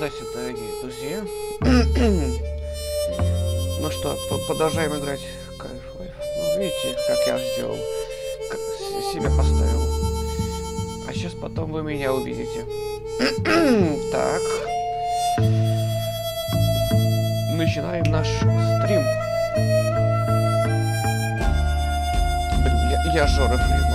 Здравствуйте, дорогие друзья. ну что, продолжаем играть Кайф Life. Ну, видите, как я сделал. Себя поставил. А сейчас потом вы меня увидите. так. Начинаем наш стрим. Блин, я, я Жора Фриман.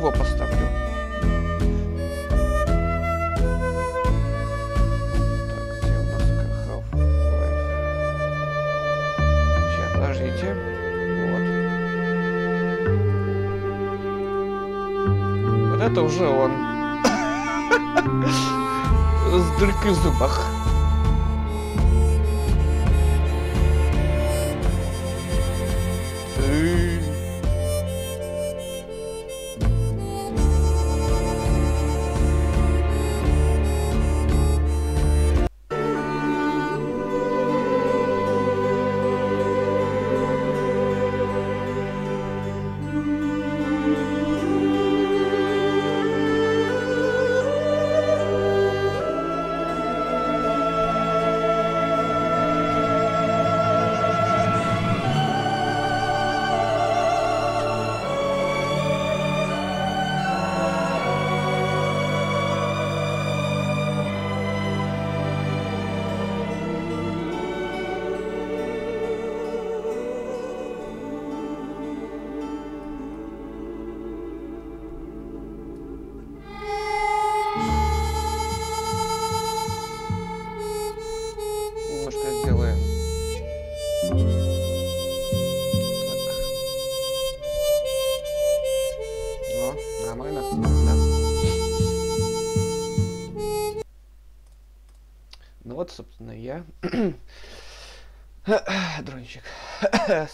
Его поставлю. Так, где у нас Half-Life? Сейчас, подождите. Вот. Вот это уже он. С дыркой в зубах.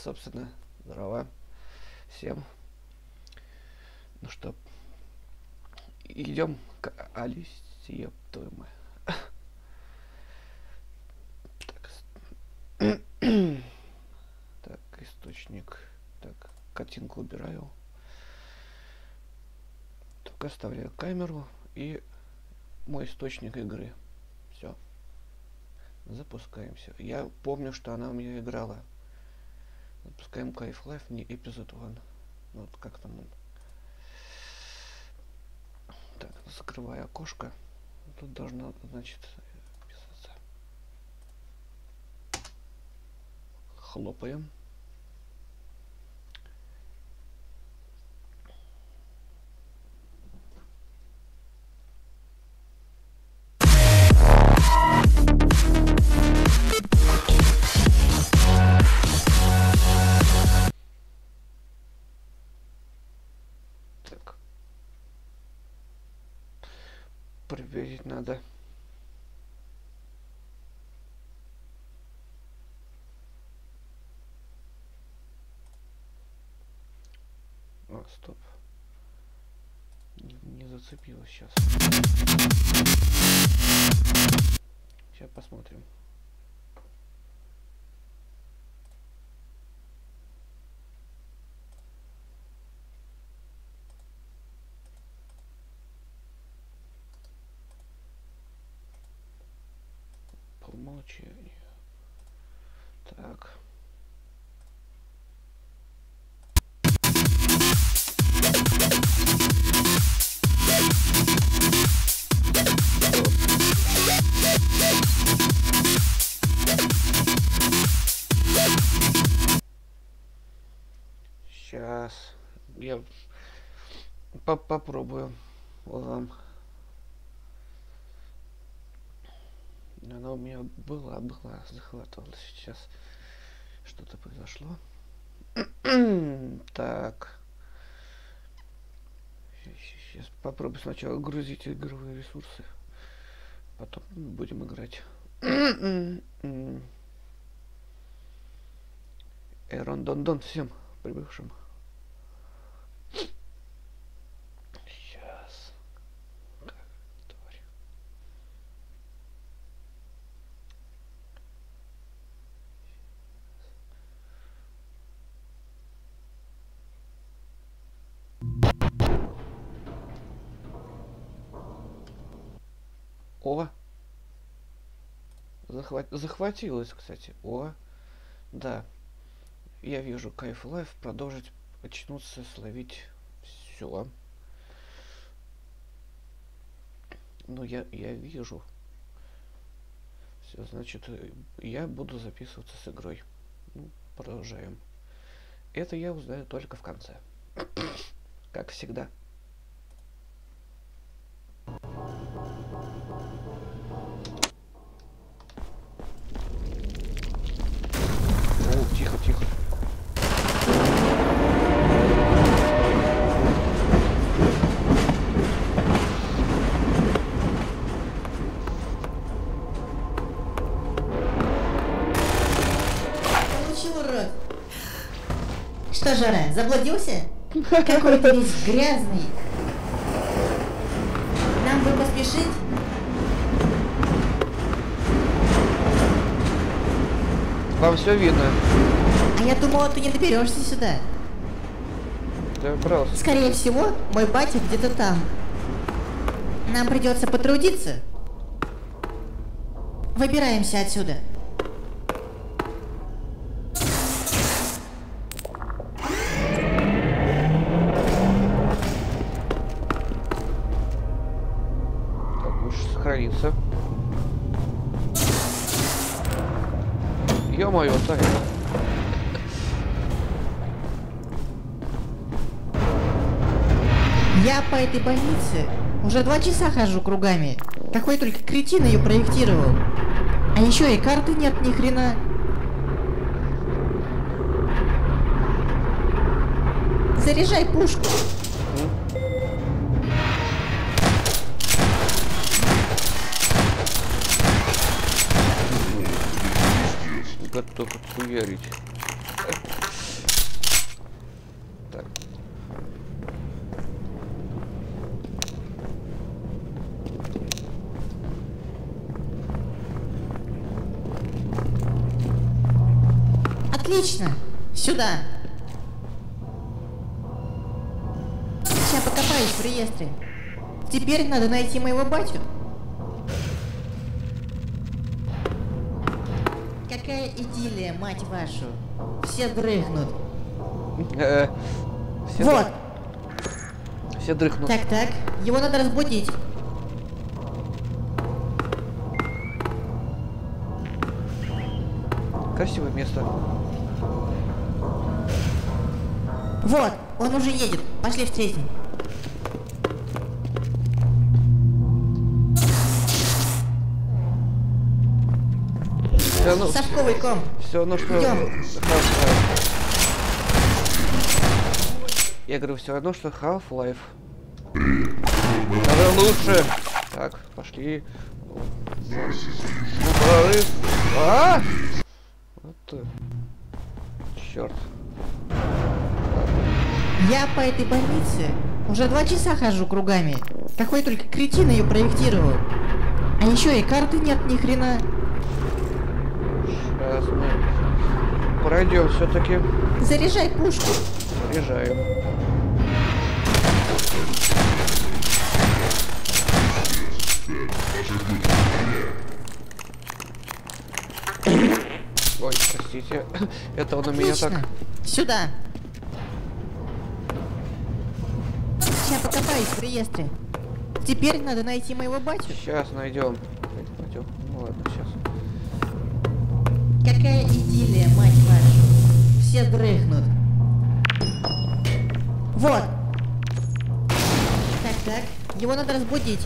Собственно, здорово всем. Ну что, идем к Алисе, твою так. так, источник. Так, картинку убираю. Только оставляю камеру и мой источник игры. Все. Запускаемся. Я помню, что она у меня играла. Запускаем Кайф Life, не эпизод 1. Ну, вот как там он. Так, закрываю окошко. Тут должно, значит, писаться. Хлопаем. Стоп. Не, не зацепилось сейчас. Сейчас посмотрим. умолчанию. Так. По попробую вам Она у меня была, была, захватывалась. Сейчас что-то произошло. так. Сейчас попробую сначала грузить игровые ресурсы. Потом будем играть. Эрон Дон Дон всем прибывшим. О! Захват... Захватилось, кстати. О! Да. Я вижу кайф лайф. Продолжить очнуться, словить все. Ну, я, я вижу. Все, значит, э, я буду записываться с игрой. Ну, продолжаем. Это я узнаю только в конце. как всегда. Жора, заблудился? Какой ты весь грязный. Нам бы поспешить? Вам все видно. А я думала, ты не доберешься сюда. Да просто. Скорее всего, мой батя где-то там. Нам придется потрудиться. Выбираемся отсюда. Этой больнице уже два часа хожу кругами. Какой только кретин ее проектировал. А еще и карты нет ни хрена. Заряжай пушку. Готов отхуярить. Теперь надо найти моего батю. Какая идиллия, мать вашу. Все дрыхнут. Э, все, вот. дрых- все дрыхнут. Так, так. Его надо разбудить. Красивое место. Вот, он уже едет. Пошли встретим. Все равно, Совковый ком. все равно, что... Half-Life. Я говорю, все равно, что Half-Life. Надо лучше. Так, пошли. Ну, прорыв. А! Вот. Черт. Я по этой больнице уже два часа хожу кругами. Какой только кретин ее проектировал. А еще и карты нет ни хрена. Сейчас мы пройдем все-таки. Заряжай пушку. Приезжаем. Ой, простите. Это он у меня Отлично. так. Сюда. Сейчас покопаюсь в реестре. Теперь надо найти моего батю. Сейчас найдем. Ну ладно, сейчас. Какая идиллия, мать вашу. Все дрыхнут. Вот. Так, так. Его надо разбудить.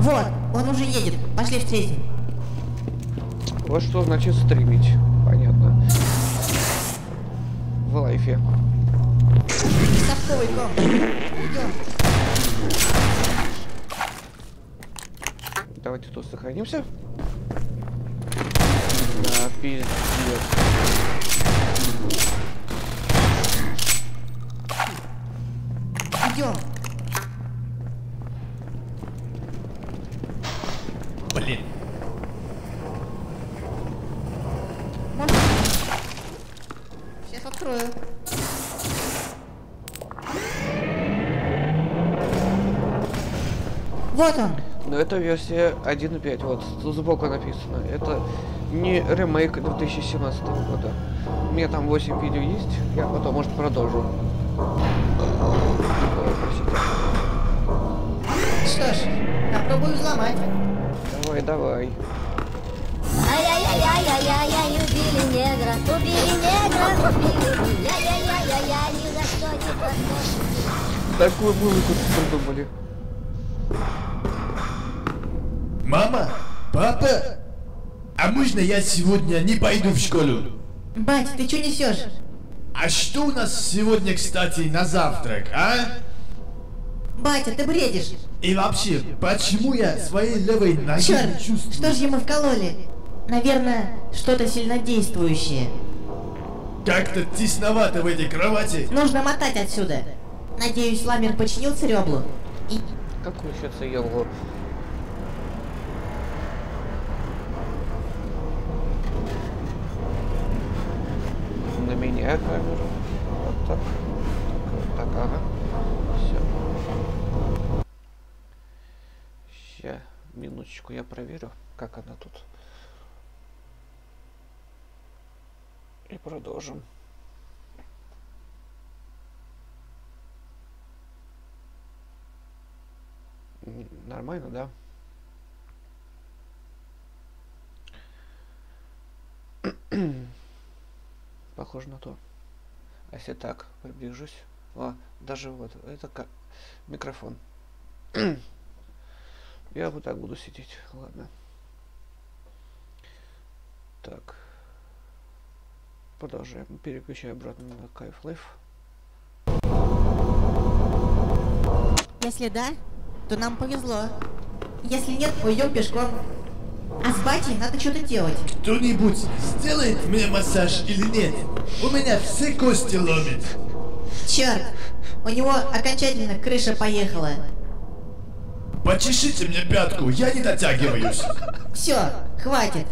Вот, он уже едет. Пошли встретим. Вот что значит стримить. Понятно. В лайфе. Совковый ком. Идем. Давайте тут сохранимся. Да, пиздец. Идем. Блин, открою. Вот он. Но это версия 1.5, вот тут сбоку написано. Это не ремейк 2017 года. У меня там 8 видео есть, я потом, может, продолжу. Что ж, попробую взломать. Давай, давай. Ай-яй-яй-яй-яй-яй, убили негра, убили негра, убили. Яй-яй-яй-яй-яй, ни за что, что. Такую музыку придумали. Мама? Папа? А можно я сегодня не пойду в школу? Бать, ты что несешь? А что у нас сегодня, кстати, на завтрак, а? Батя, ты бредишь. И вообще, почему я своей левой ноги не Черт, чувствую? что же ему вкололи? Наверное, что-то сильнодействующее. Как-то тесновато в этой кровати. Нужно мотать отсюда. Надеюсь, Ламер починил цереблу. И Какую еще цеелу? Меня камеру. Вот так. Так, так ага. Все. Ща, минуточку, я проверю, как она тут. И продолжим. Нормально, да? Похоже на то. А если так, приближусь. О, даже вот, это как микрофон. Я вот так буду сидеть. Ладно. Так. Продолжаем. Переключаю обратно на Кайф Life. если да, то нам повезло. Если нет, пойдем пешком. А с батей надо что-то делать. Кто-нибудь сделает мне массаж или нет? У меня все кости ломит. Черт, у него окончательно крыша поехала. Почешите мне пятку, я не дотягиваюсь. Все, хватит.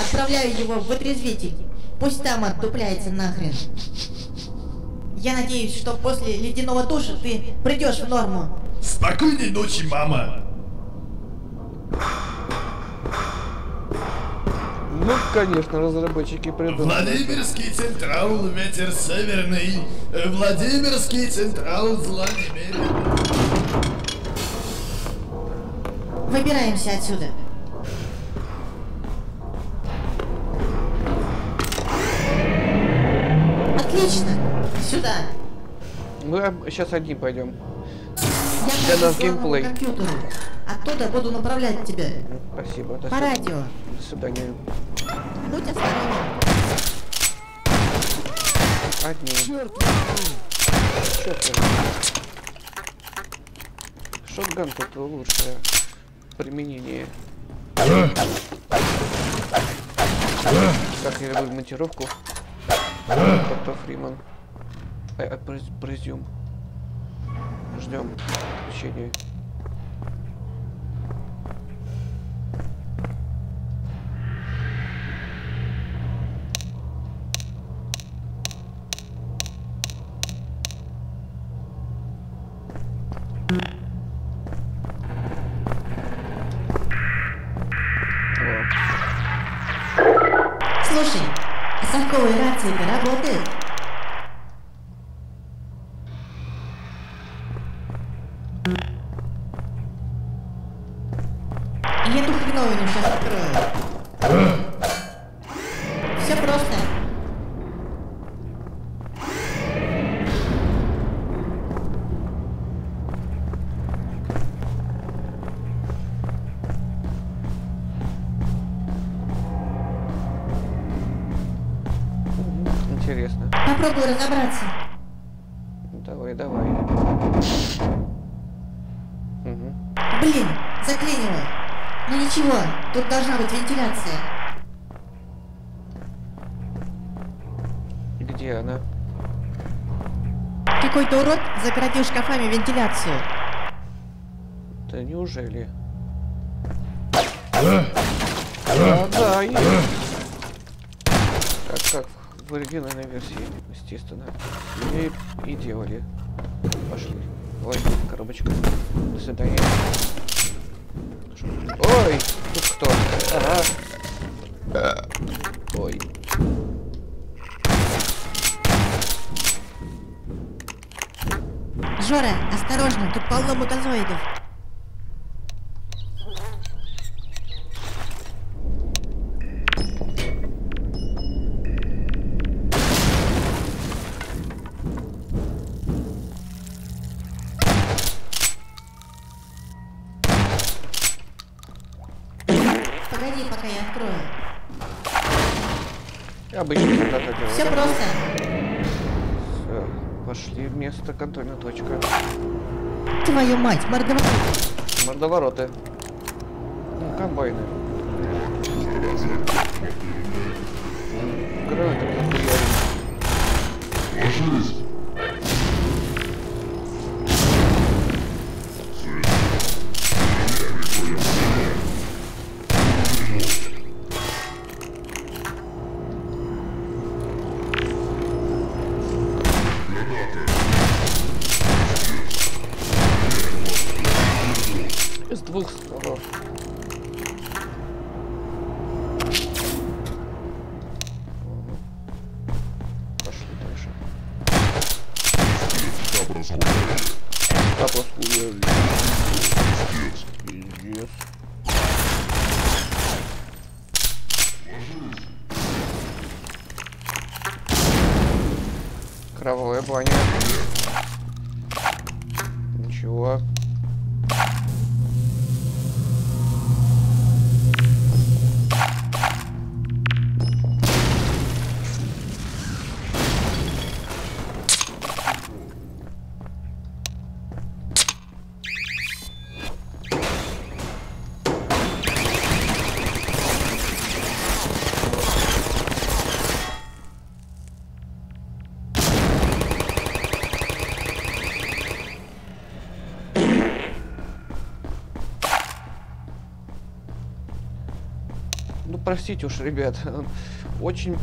Отправляю его в вытрезвитель. Пусть там отдупляется нахрен. Я надеюсь, что после ледяного душа ты придешь в норму. Спокойной ночи, мама. Ну, конечно, разработчики придумали. Владимирский Централ, ветер северный. Владимирский Централ, зла. Выбираемся отсюда. Отлично. Сюда. Мы сейчас одни пойдем. Я Для нас геймплей. компьютеру. Оттуда буду направлять тебя. Спасибо. До По свидания. радио. До свидания. Будь осторожен. Одни. Черт! Шотган тут лучшее применение. Как я люблю монтировку. Доктор Фриман. Э, э, през- Презюм. Ждем включения. О, to the загородил шкафами вентиляцию. Да неужели? Да, да, есть. Как, как в оригинальной версии естественно. И, и делали. Пошли. Ой, коробочка. До свидания. Ой, тут кто? Ага. Жора, осторожно, тут полно мутазоидов. Твою мать, мордоворот. Мордовороты. Ну, комбайны. Пиздец. Кровавая баня. Ничего. Простите уж, ребят. Очень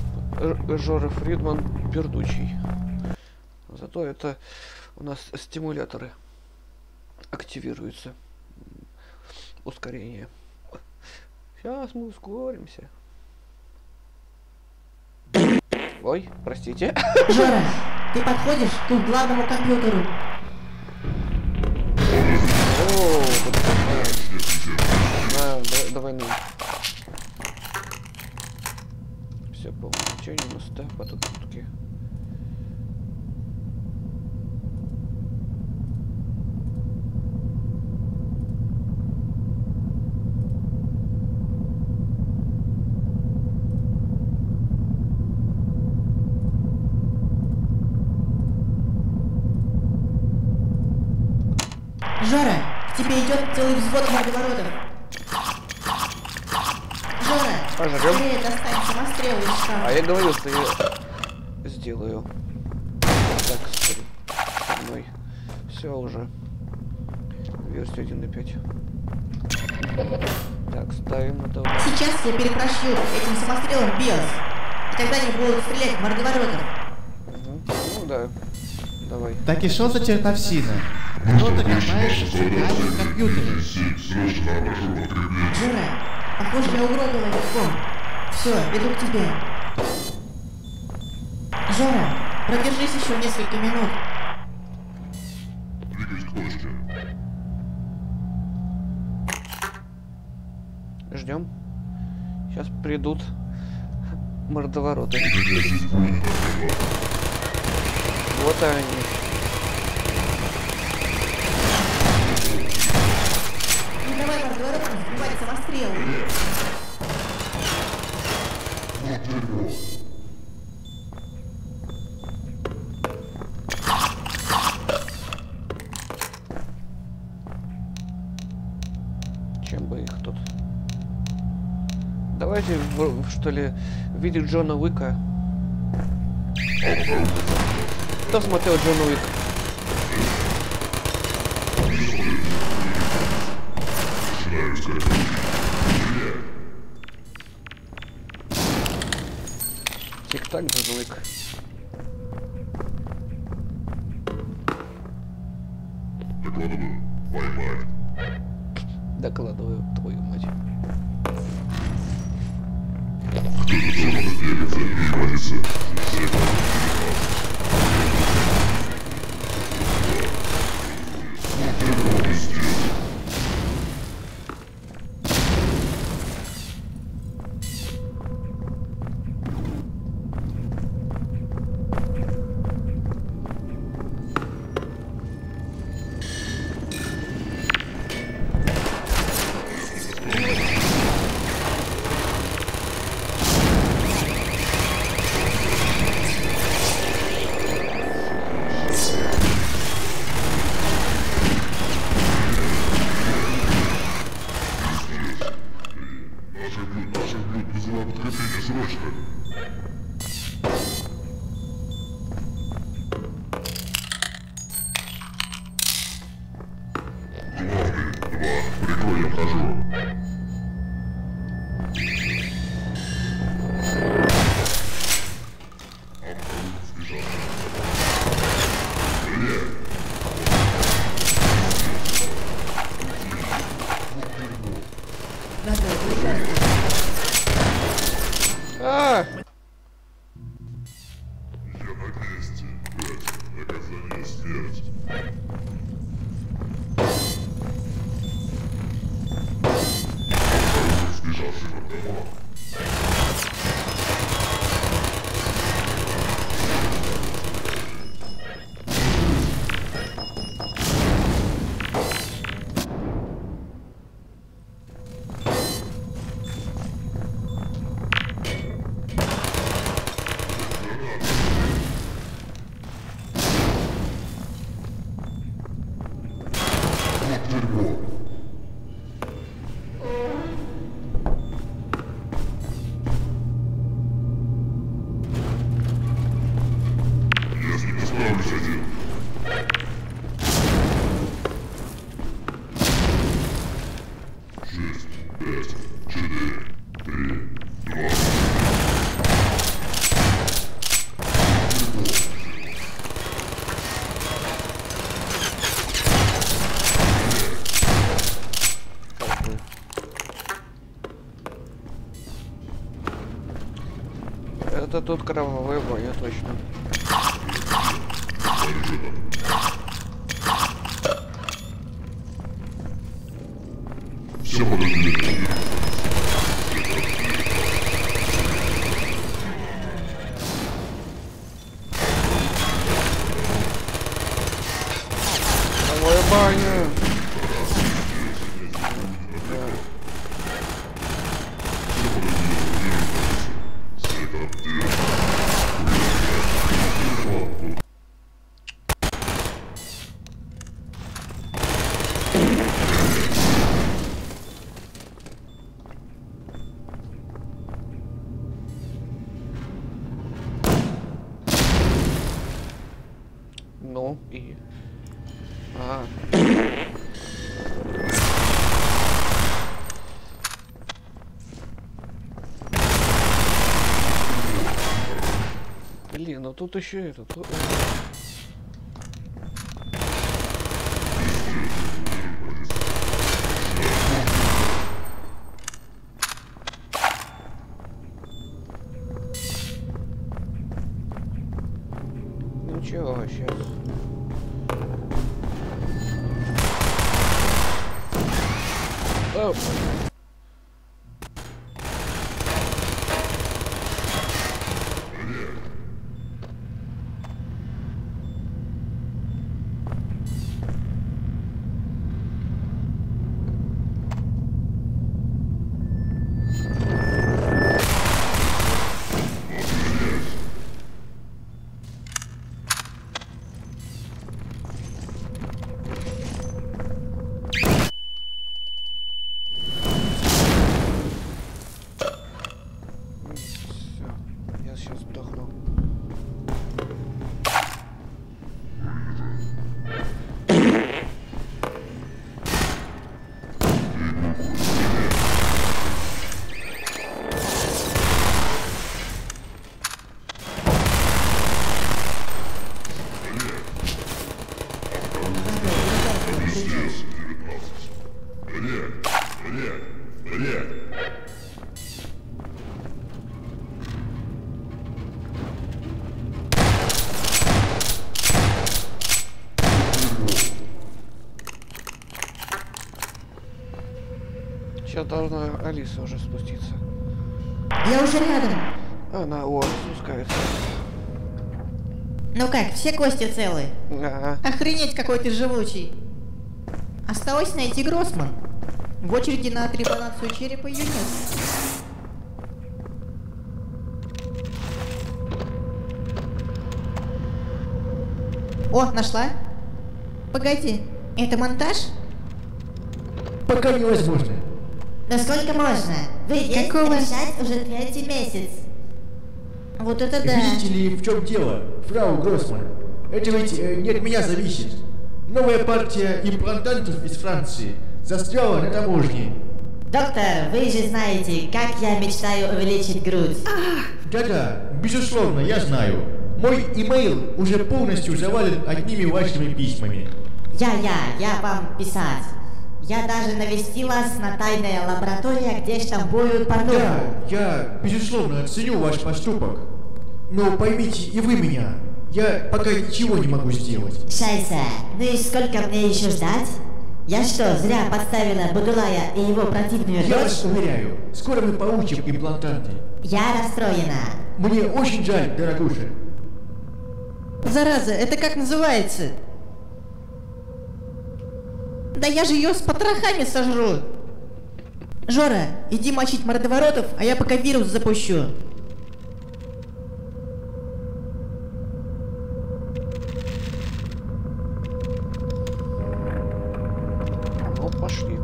Жора Фридман пердучий. Зато это у нас стимуляторы активируются. Ускорение. Сейчас мы ускоримся. Ой, простите. Жора, ты подходишь к главному компьютеру. О, вот. На, до, до войны. Все по умолчанию ставь потом сутки. Жора, к тебе идет целый взвод мордоворотов. Жора, Пожрём. скорее достань самострел из шкафа. А я говорил, что я сделаю. Так, смотри. Со мной. Все уже. Версия 1.5. Так, ставим это. Сейчас я перепрошью этим самострелом BIOS. И тогда они будут стрелять в мордоворотов. Мгм. Ну да. Давай. Так и что за чертовщина? Кто-то копается в центральном компьютере. Жора, похоже, я угробила этот ком. Все, иду к тебе. Жора, продержись еще несколько минут. Сейчас придут мордовороты. Вот они. Не давай мордоворотам сбивать самострелы. Давайте, в- в- что ли, в Джона Уика. Кто смотрел Джона Уик? Тик-так, Джон Уик. Как бы. Это тут кровавая баня, точно. Кровавая баня! Да. Ну и... А. Блин, ну тут еще это... это должна Алиса уже спуститься. Я уже рядом. Она, о, спускается. Ну как, все кости целы? Ага. Охренеть, какой ты живучий. Осталось найти Гроссман. В очереди на трепанацию черепа ее нет. О, нашла? Погоди, это монтаж? Пока невозможно. Да сколько можно? Вы здесь Какого? решать уже третий месяц. Вот это да. Видите ли, в чем дело, фрау Гроссман? Это ведь э, не от меня зависит. Новая партия имплантантов из Франции застряла на таможне. Доктор, вы же знаете, как я мечтаю увеличить грудь. Да-да, безусловно, я знаю. Мой имейл уже полностью завален одними вашими письмами. Я-я, я вам писать. Я даже навестил вас на тайная лаборатория, где штампуют порнуху. Да, я, безусловно, оценю ваш поступок. Но поймите и вы меня, я пока ничего не могу сделать. Шайса, ну и сколько мне еще ждать? Я что, зря подставила Будулая и его противную Я вас дочь? уверяю, скоро мы получим имплантанты. Я расстроена. Мне очень жаль, дорогуша. Зараза, это как называется? Да я же ее с потрохами сожру. Жора, иди мочить мордоворотов, а я пока вирус запущу. Ну, пошли.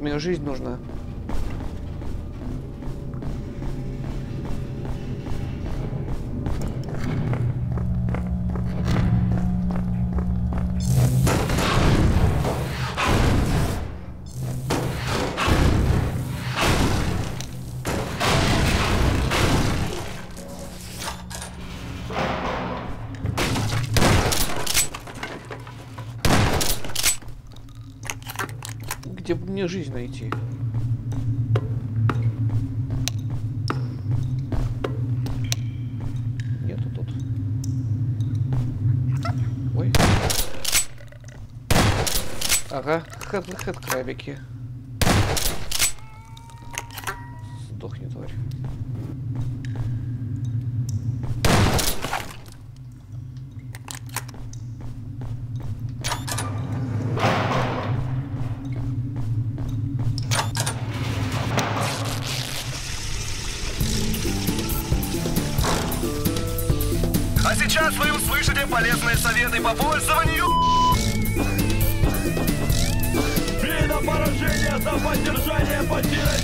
Мне жизнь нужна. Мне жизнь найти? Нету тут. Ой. Ага, хэт, хэт-крабики. Сдохни, тварь. Советы по пользованию. Вида поражения за поддержание потирочного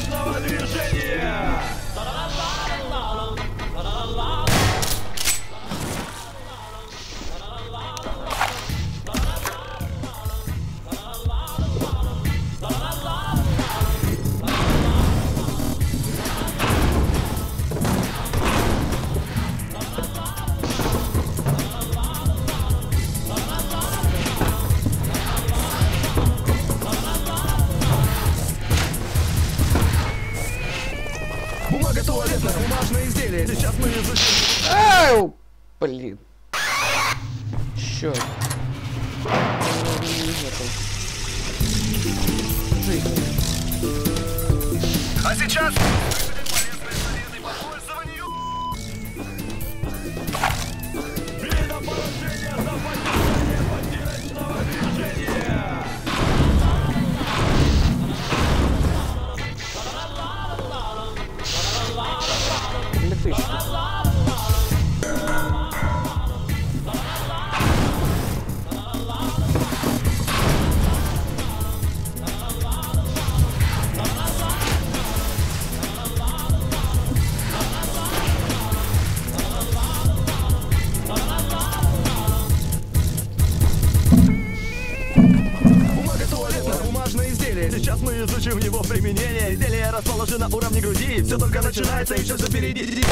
Расположено на уровне груди. Все только начинается, еще все впереди.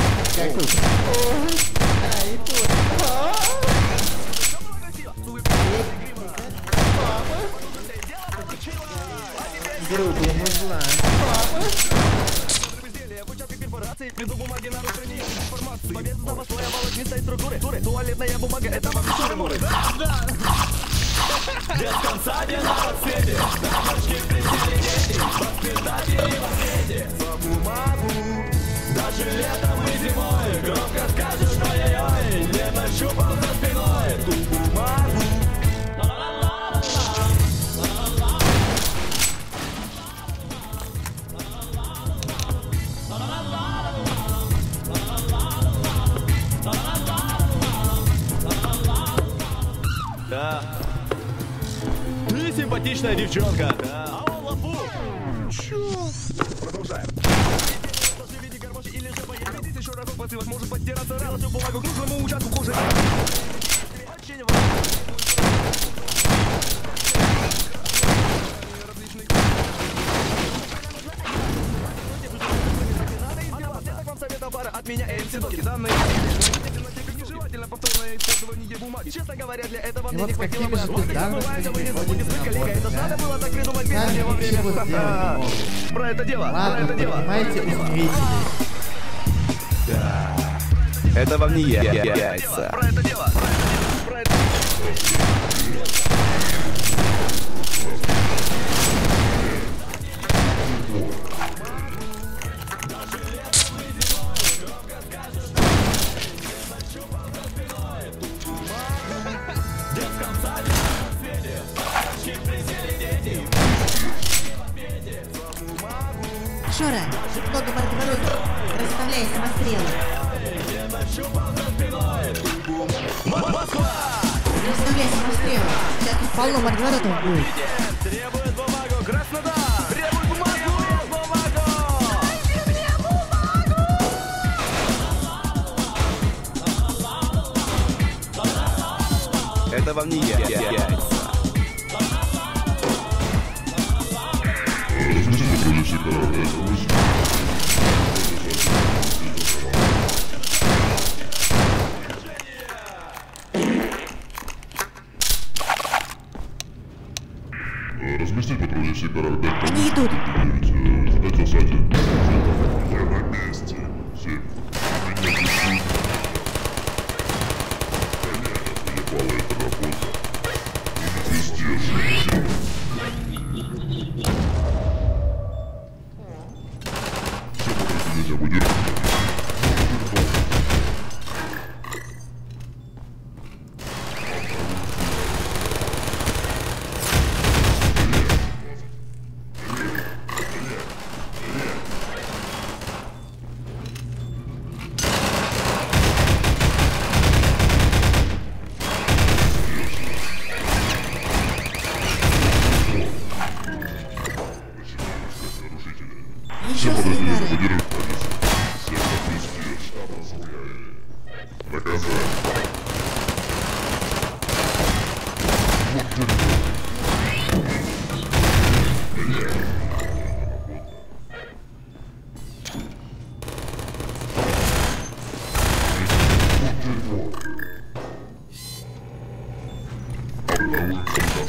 Чё? Продолжаем. меня эти данные на повторное использование бумаги. Честно говоря, для этого мне не хватило бы этого не забудет коллега. Это надо было так придумать песню во время. Про это дело, про это дело. Понимаете, ускорители. Это вам не я, яйца. Про это дело.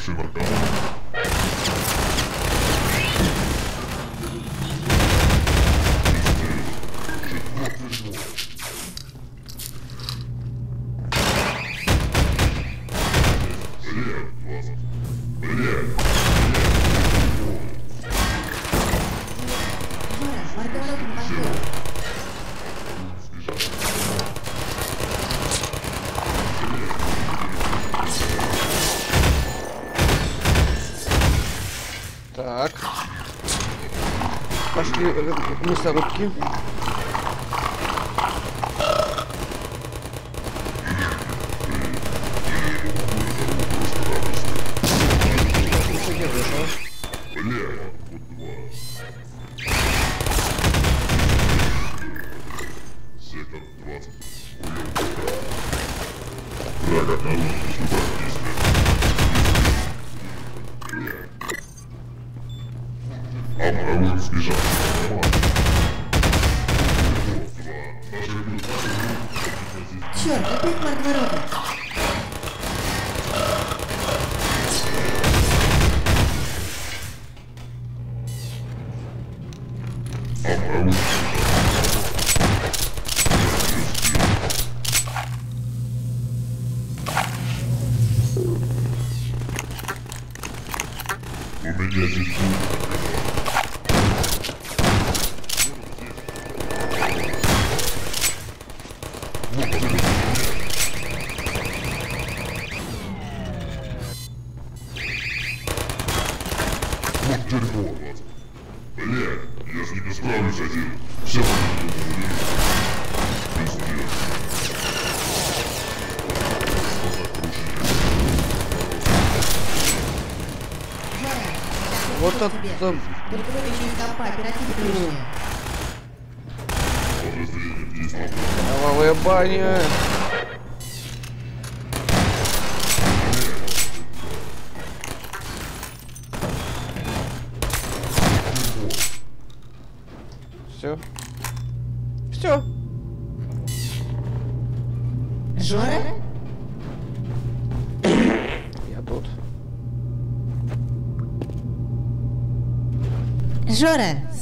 Silvercamp. começar o pequeno. Жора, Вот я это... тебе. там Только вытащи из компа оперативку лишнюю. Подразделение действует. Кровавая баня. Все. Все. Жора? Я тут.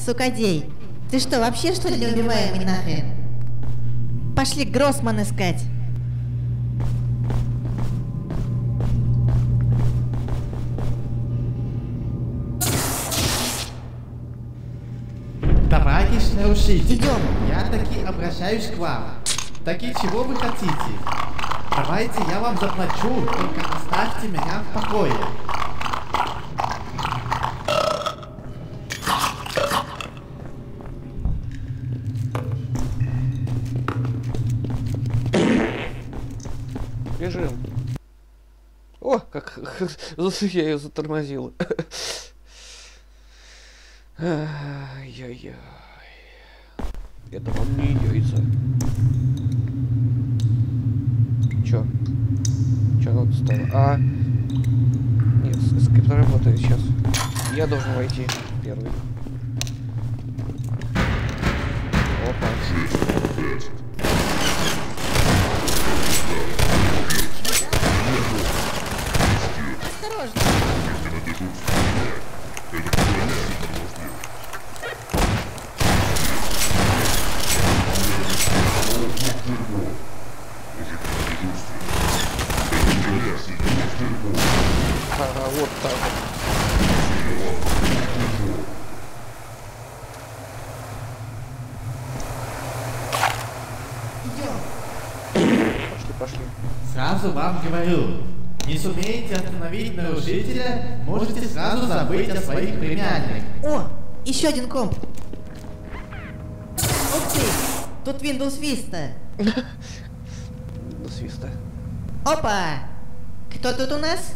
Жора, сукодей, ты что, вообще что ли неубиваемый нахрен? Пошли Гроссман искать. Товарищ нарушитель, Идем. я таки обращаюсь к вам. Таки чего вы хотите? Давайте я вам заплачу, только оставьте меня в покое. я ее затормозил. Ай-яй-яй. Это вам не яйца. Чё? Чё надо стало? А. Нет, скрипт работает сейчас. Я должен войти первый. Опа. Осторожно. Ага, вот так вот. Пошли, пошли. Сразу вам говорю, не сумеете остановить нарушителя, можете сразу забыть о своих племянниках. О, еще один комп. Ух ты, тут Windows Vista. До свиста. Опа! Кто тут у нас?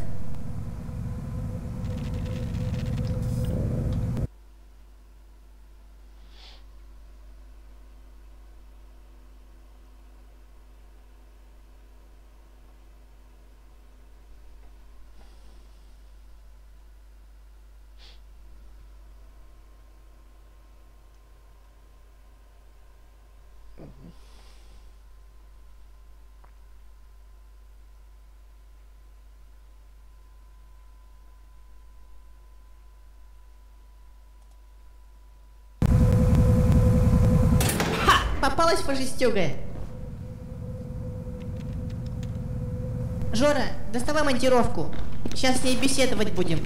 Попалась фашистюга. Жора, доставай монтировку. Сейчас с ней беседовать будем.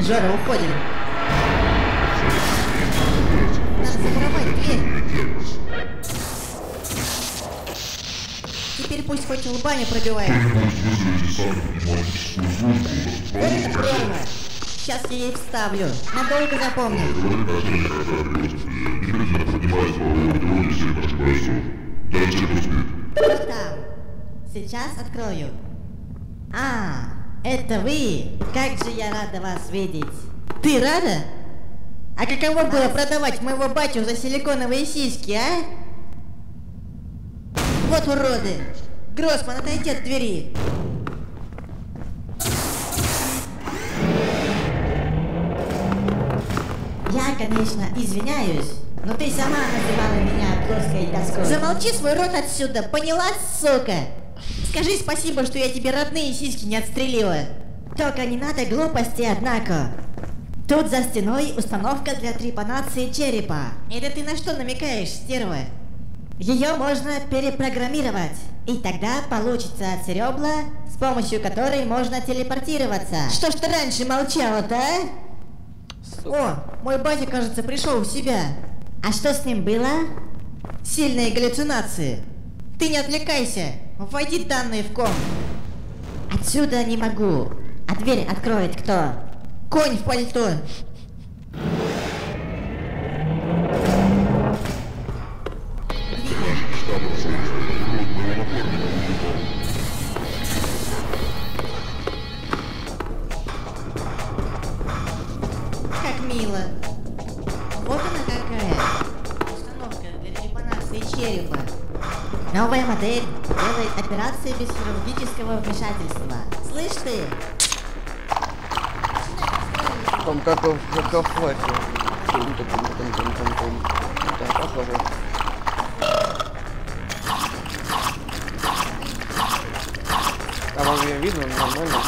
Жора, уходим. Пусть хоть лба не пробивает. Это прямо. Сейчас я ей вставлю. Надолго запомню. Там? Сейчас открою. А, это вы? Как же я рада вас видеть. Ты рада? А каково было продавать моего батю за силиконовые сиськи, а? Вот уроды! Гроссман, отойди от двери! Я, конечно, извиняюсь, но ты сама называла меня плоской доской. Замолчи свой рот отсюда, поняла, сука? Скажи спасибо, что я тебе родные сиськи не отстрелила. Только не надо глупости, однако. Тут за стеной установка для трепанации черепа. Это ты на что намекаешь, стерва? Ее можно перепрограммировать. И тогда получится церебла, с помощью которой можно телепортироваться. Что ж ты раньше молчала-то, а? О, мой батя, кажется, пришел в себя. А что с ним было? Сильные галлюцинации. Ты не отвлекайся. Вводи данные в ком. Отсюда не могу. А дверь откроет кто? Конь в пальто. Черепа. Новая модель делает операции без хирургического вмешательства. Слышь ты? Там как в как в флэше. Тум-тум-тум-тум-тум-тум. Так, похоже. Там меня видно, нормально.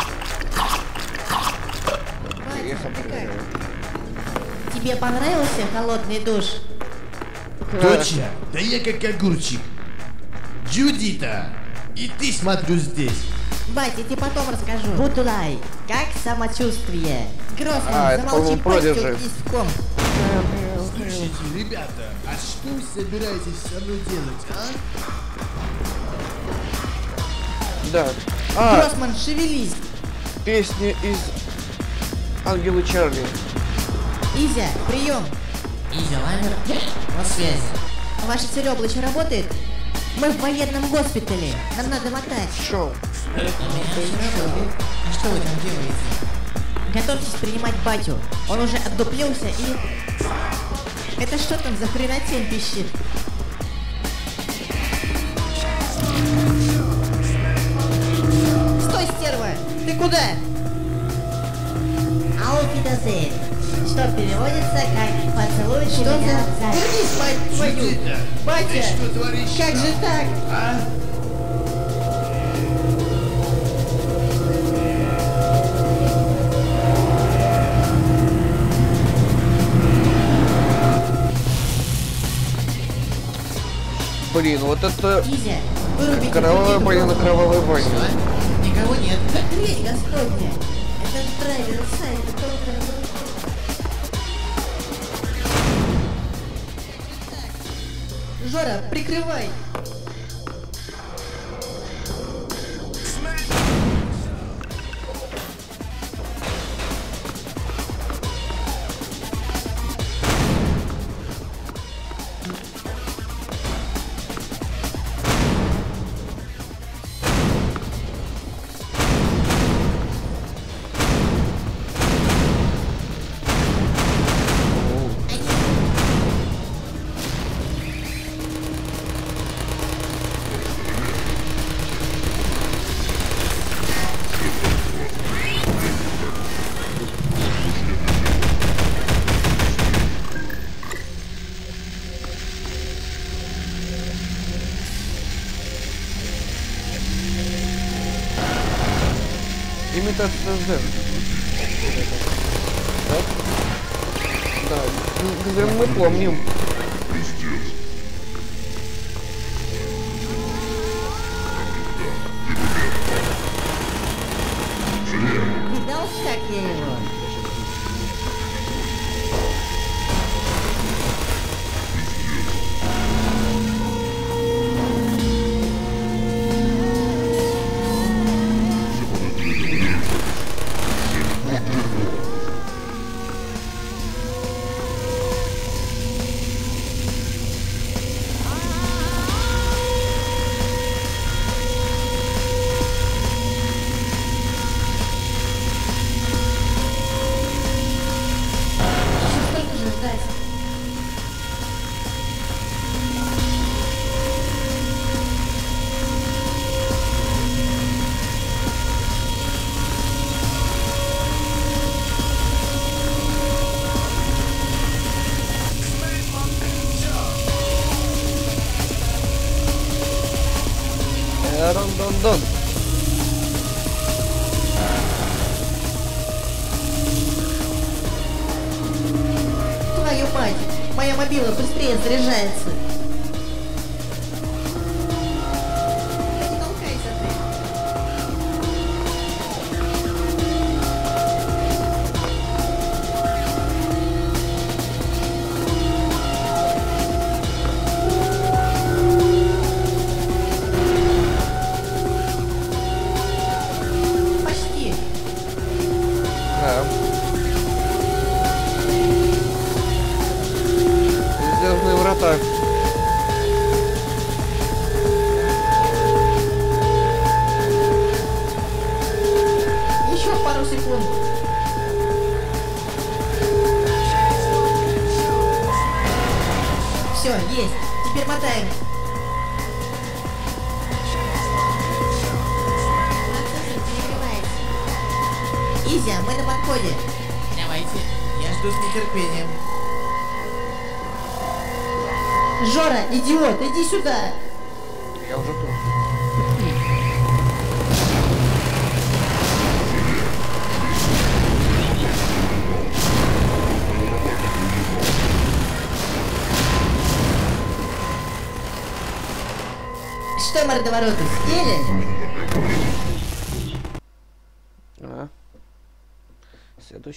Тебе понравился холодный душ? Точно? Да я как огурчик. Джудита, и ты смотрю здесь. Бать, я тебе потом расскажу. Бутулай, как самочувствие? Гроссман, А, замолчи, по-моему, пасть Продиджи. уйди в ком. Слушайте, ребята, а что вы собираетесь со мной делать, а? Да. А, Гроссман, шевелись. песня из Ангелы Чарли. Изя, прием. Изя, ламер, на связи. Ваша церебла еще работает? Мы в военном госпитале. Нам надо мотать. Шо? Что вы там делаете? Готовьтесь принимать батю. Он уже отдуплился и... Это что там за хренотень пищит? Стой, стерва! Ты куда? Ауфидазель. Что переводится как «поцелуй Что меня за- в задницу». Вернись, мать твою! Джудита, ты Батя! что творишь? Как же так? А? Блин, вот это кровавая бойня на кровавой бойне. Никого нет. Хрень господня. Это же драйвер сайта только... Жора, прикрывай! моя мобила быстрее заряжается.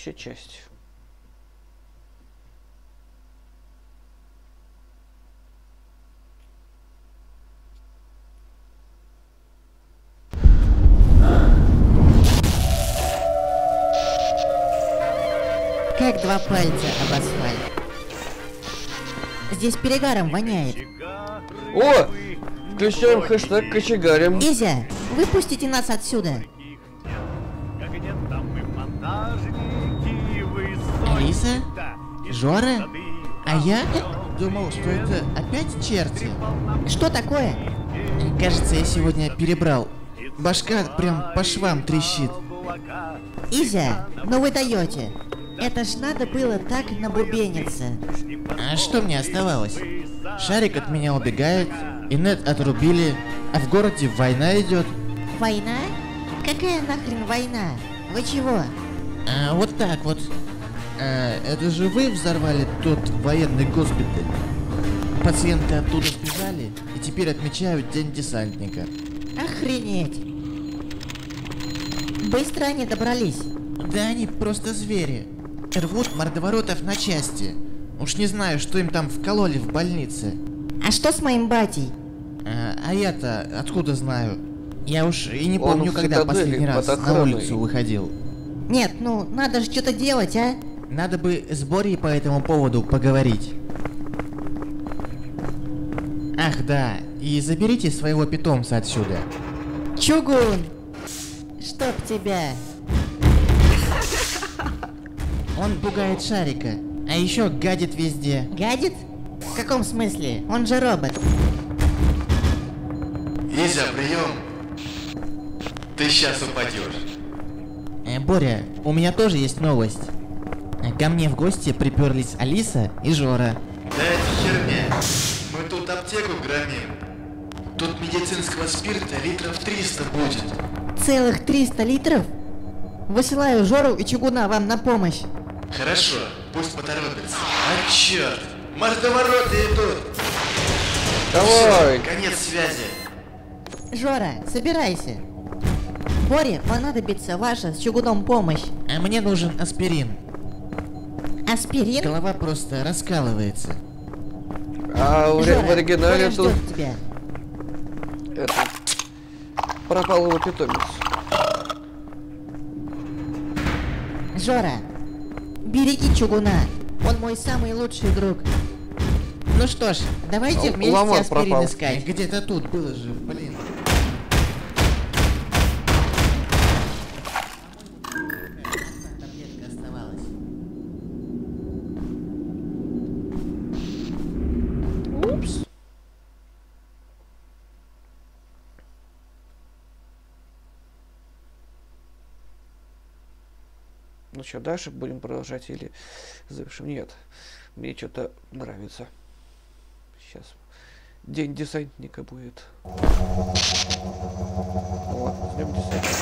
Следующая часть. Как два пальца об асфальт. Здесь перегаром воняет. О! Включаем хэштег кочегарим. Изя, выпустите нас отсюда. Жора? А я думал, что это опять черти. Что такое? Кажется, я сегодня перебрал. Башка прям по швам трещит. Изя, ну вы даете. Это ж надо было так набубениться. А что мне оставалось? Шарик от меня убегает, инет отрубили, а в городе война идет. Война? Какая нахрен война? Вы чего? А, вот так вот. А, это же вы взорвали тот военный госпиталь. Пациенты оттуда сбежали и теперь отмечают День десантника. Охренеть. Быстро они добрались. Да они просто звери. Рвут мордоворотов на части. Уж не знаю, что им там вкололи в больнице. А что с моим батей? А, а я-то откуда знаю? Я уж и не помню, когда последний раз на улицу выходил. Нет, ну, надо же что-то делать, а? Надо бы с Борей по этому поводу поговорить. Ах да, и заберите своего питомца отсюда. Чугун! Чтоб тебя. Он пугает шарика, а еще гадит везде. Гадит? В каком смысле? Он же робот. Изя, прием. Ты сейчас упадешь. Э, Боря, у меня тоже есть новость. Ко мне в гости приперлись Алиса и Жора. Да это херня. Мы тут аптеку громим. Тут медицинского спирта литров 300 будет. Целых 300 литров? Высылаю Жору и Чугуна вам на помощь. Хорошо, пусть поторопятся. А черт, мордовороты идут. Давай! Всё, конец связи. Жора, собирайся. Боре понадобится ваша с Чугуном помощь. А мне нужен аспирин. Аспирин? Голова просто раскалывается. А в, ре- Жора, в оригинале тут ждет тебя. это, пропал его питомец. Жора, береги Чугуна. Он мой самый лучший друг. Ну что ж, давайте Л- вместе ламар аспирин пропал. искать. Где-то тут было же, блин. Что, дальше будем продолжать или завершим? Нет, мне что-то нравится. Сейчас. День десантника будет. Вот, возьмем десантника.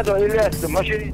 هذا اللي ماشي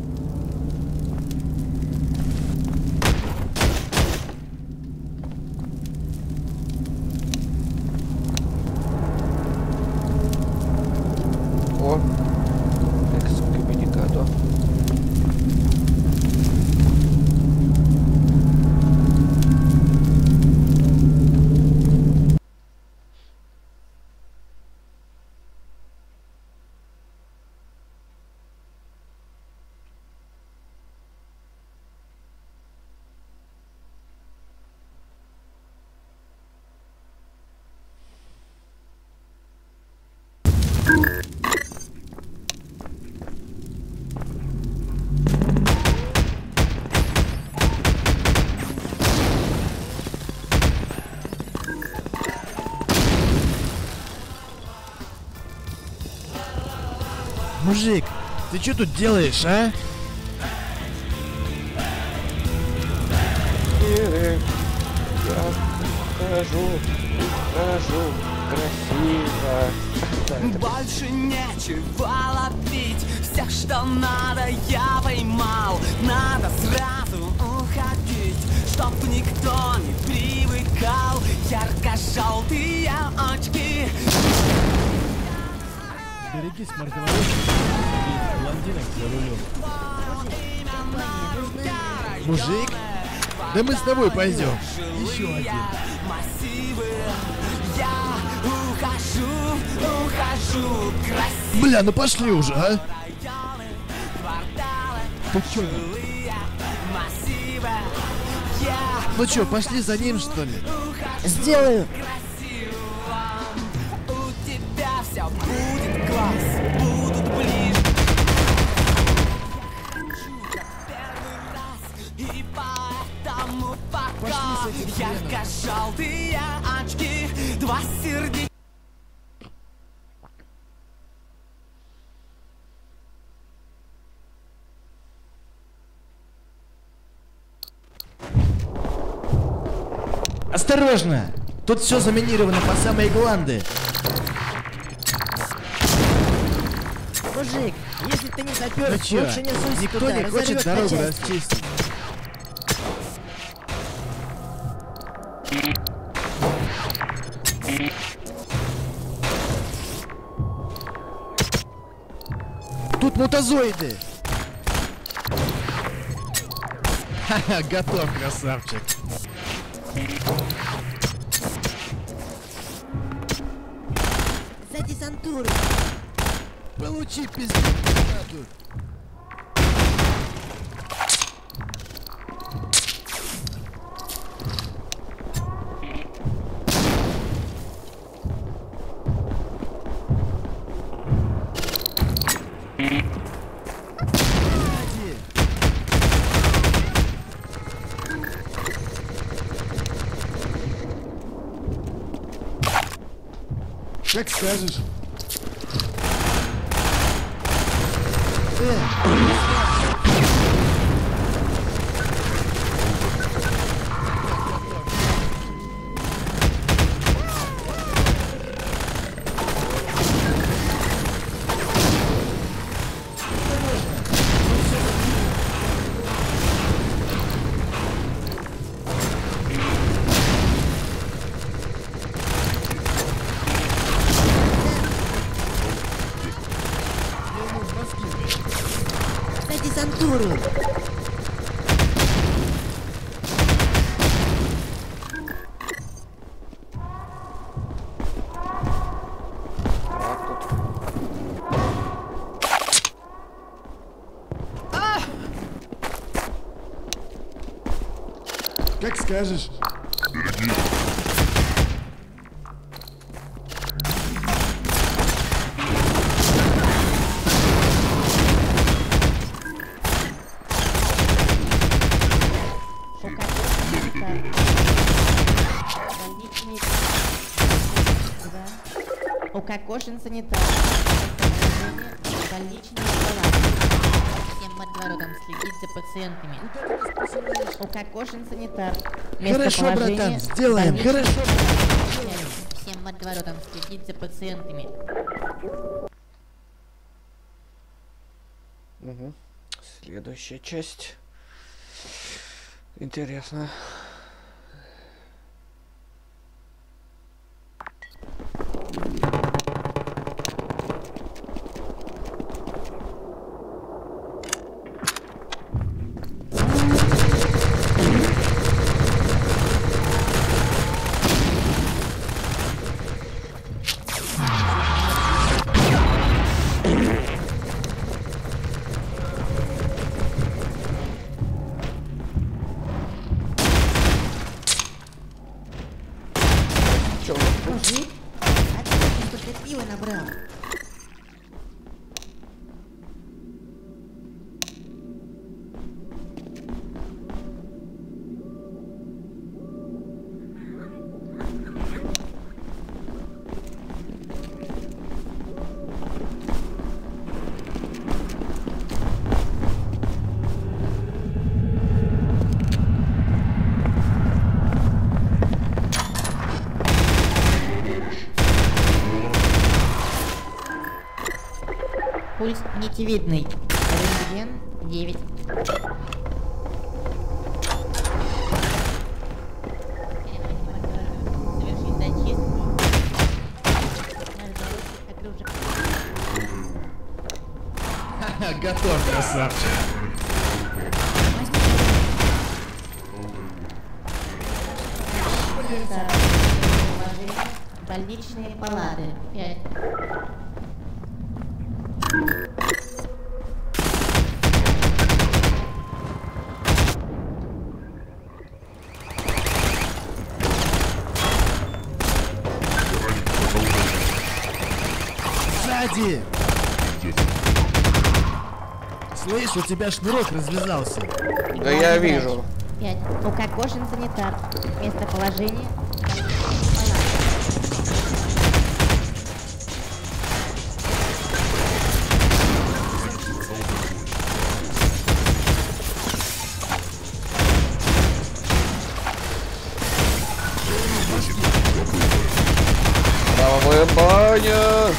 Мужик, ты что тут делаешь, а? Или я хожу, хожу красиво. Больше нечего ловить Всех, что надо, я поймал Надо сразу уходить Чтоб никто не привыкал Ярко-желтые очки Берегись мордоворотов и блондинок за рулем. Мужик? Да мы с тобой пойдем. Еще один. массивы Я ухожу, ухожу Красивые Бля, ну пошли уже, а? Ты чё? Ну чё, пошли за ним, что ли? Сделаю. У тебя все будет класс Осторожно! Тут все заминировано по самые гланды. Мужик, если ты не сапер, Ну чё, лучше не суйся никто туда, не хочет дорогу расчистить. Тут мутазоиды! Ха-ха, готов, красавчик. За десантуру. Получи пиздец гранату. Как скажешь. Да. Укокошен санитар. Больничный под следить за пациентами. Укокошен санитар. Хорошо, братан, сделаем. Хорошо. Всем под следить за пациентами. Угу. Следующая часть. Интересно. нитевидный. у тебя шнурок развязался. Да я, вижу. я вижу. 5. Укокошен санитар. Местоположение. Правая баня!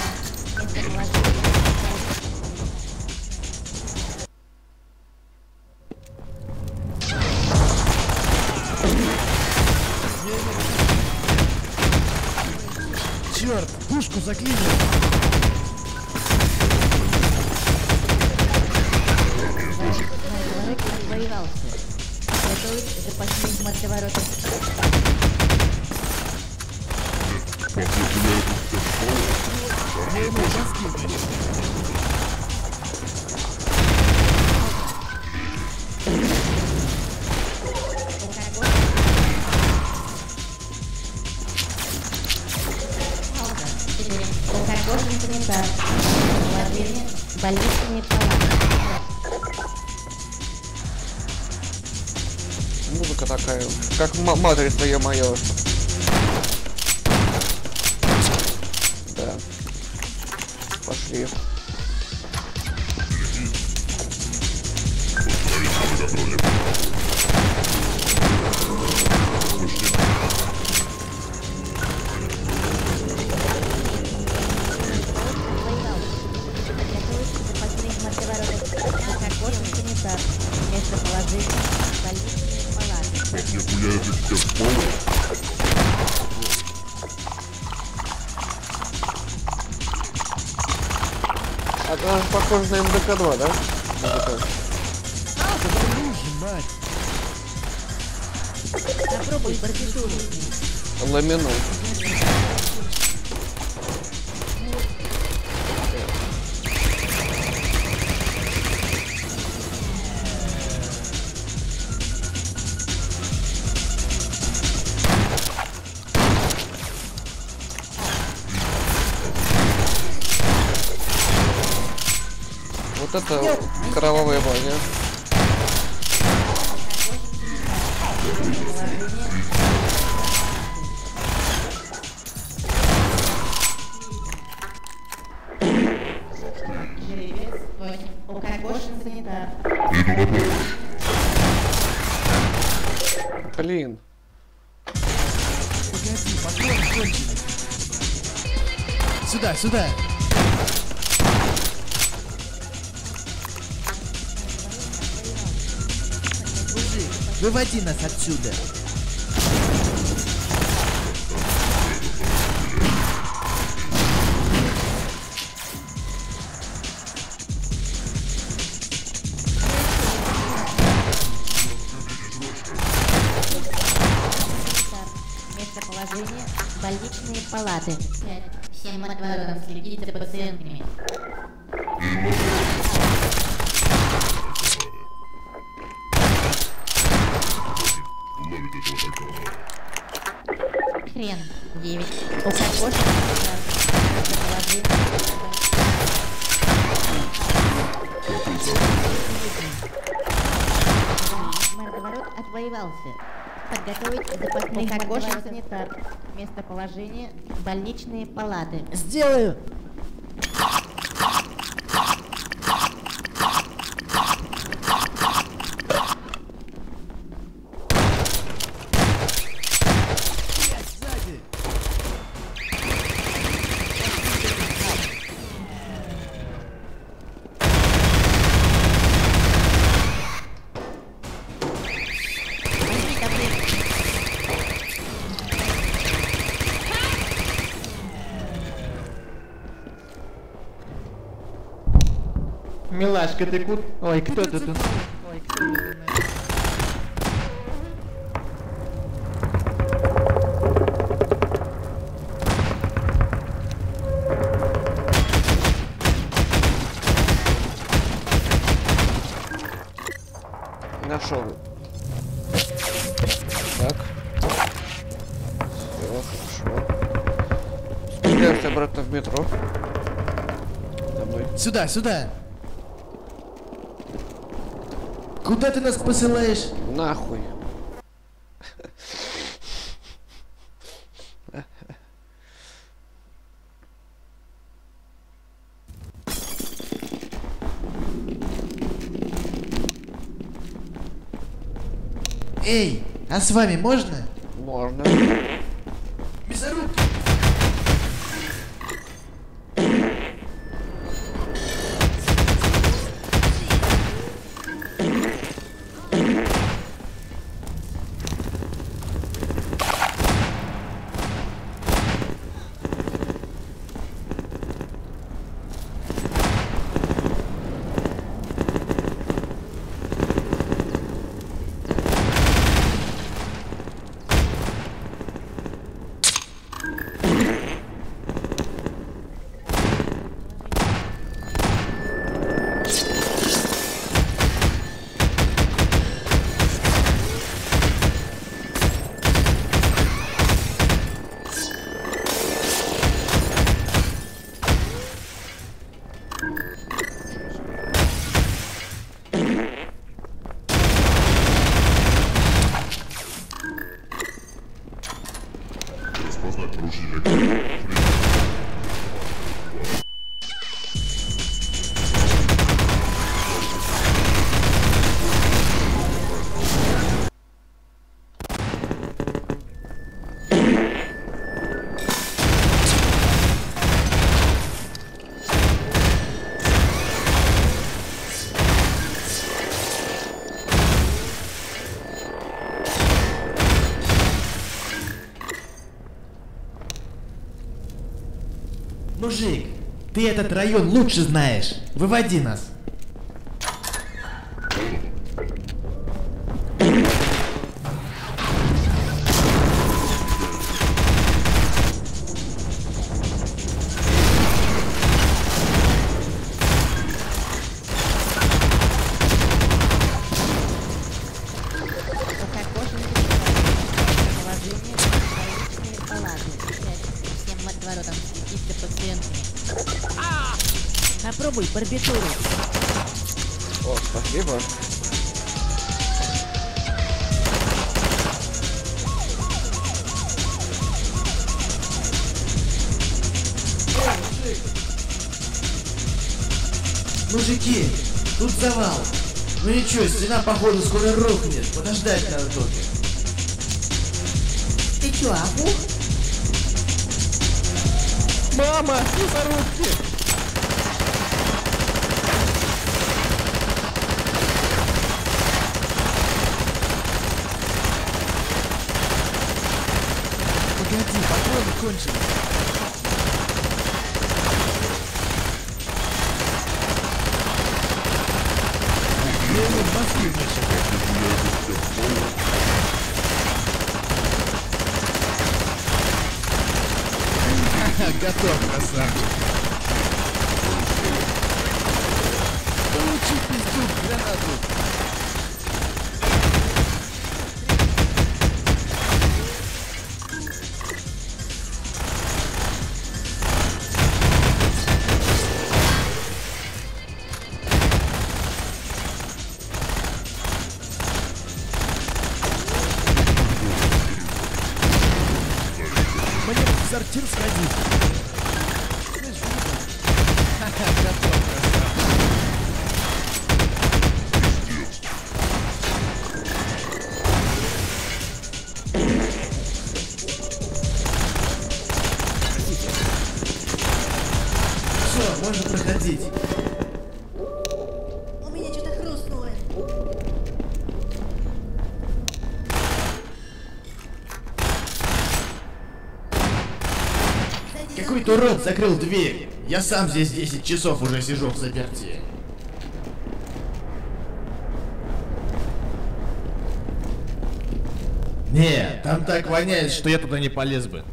Заклинил. смотрит, твое мое, pescador, né? Нас отсюда. Местоположение больничные палаты. Всем отворотам следить за пациентами. Подготовить запасных мордоворот санитар. Местоположение больничные палаты. Сделаю. Милашка, ты кут... Ой, кто тут? Ой, кто тут? Нашел. Так. Все, хорошо. Спускаемся обратно в метро. За мной. Сюда, сюда. Куда ты нас посылаешь? Нахуй. Эй, а с вами можно? Мужик, ты этот район лучше знаешь. Выводи нас. Стена походу скоро рухнет. Подождать надо только. Ты чё, опух? Мама, мясорубки! Закрыл дверь. Я сам здесь 10 часов уже сижу в заперти. Не, там так воняет, что я туда не полез бы.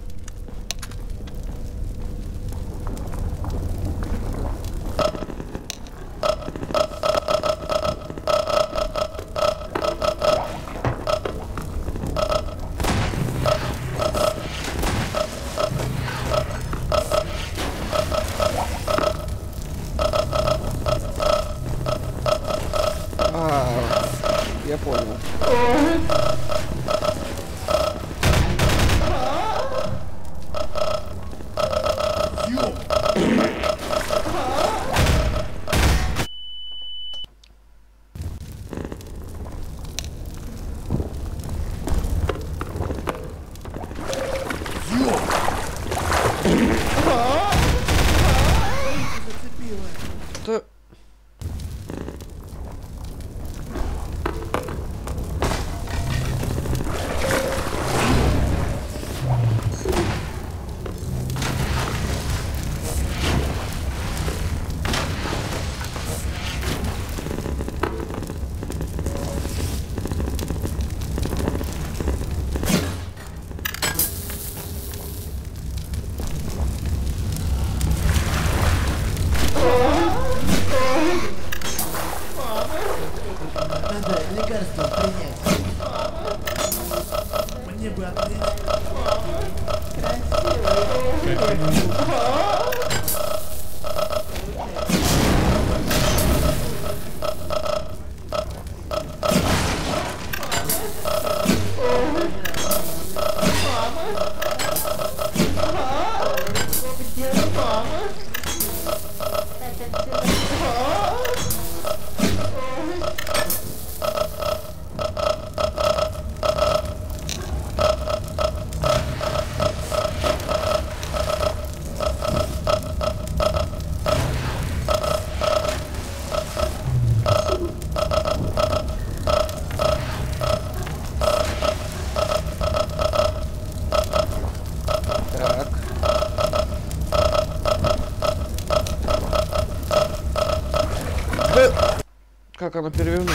kanı preview mu?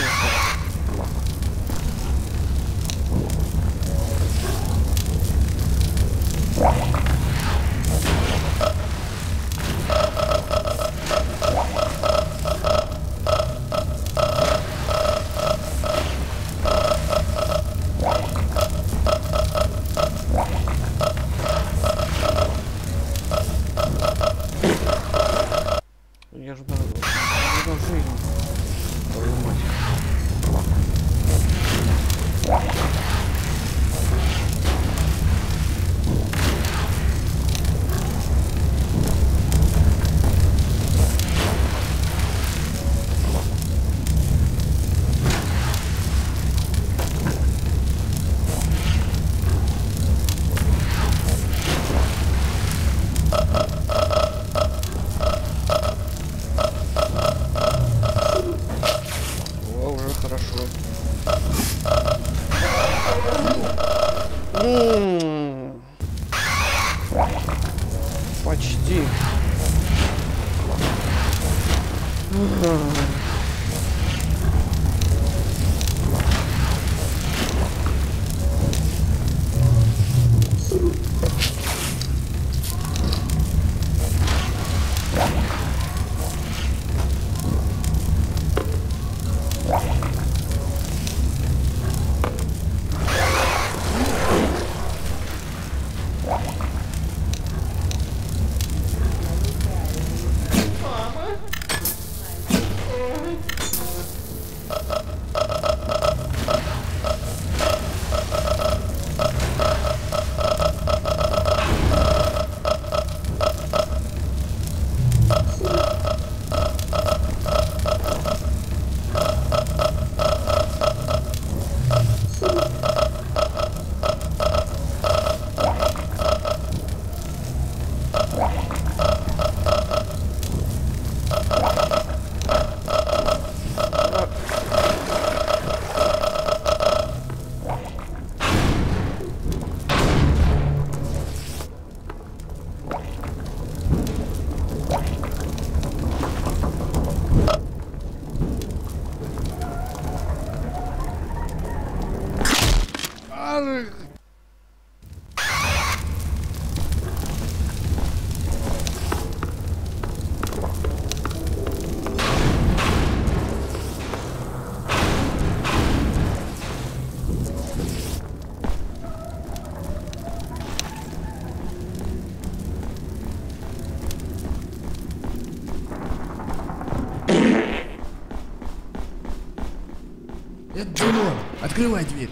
Открывай дверь.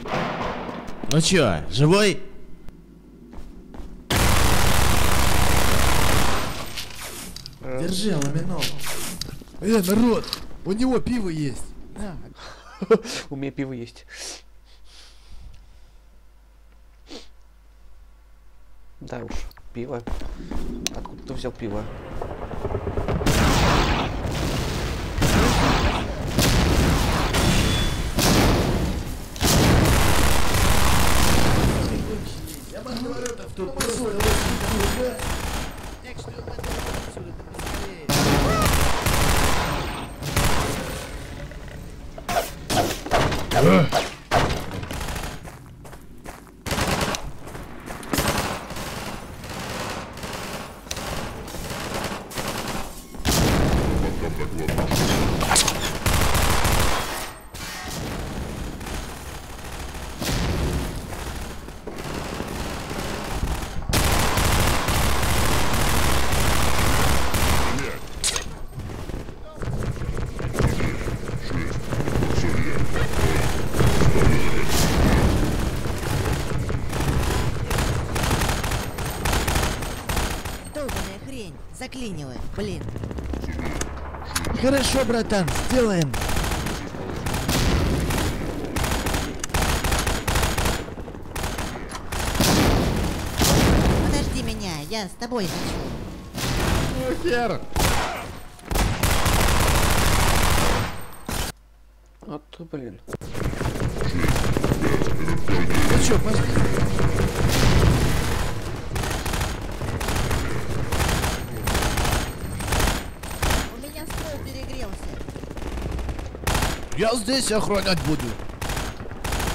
Ну чё, живой? Держи, ламинол. Э, народ, у него пиво есть. На. У меня пиво есть. Да уж, пиво. Откуда ты взял пиво? Мордоворотов тут просто Так что отсюда побыстрее. Долбаная Хорошо, братан, сделаем. Подожди меня, я с тобой хочу. Ну хер. Вот, блин. Ну чё, пошли. У меня ствол перегрелся. Я здесь охранять буду.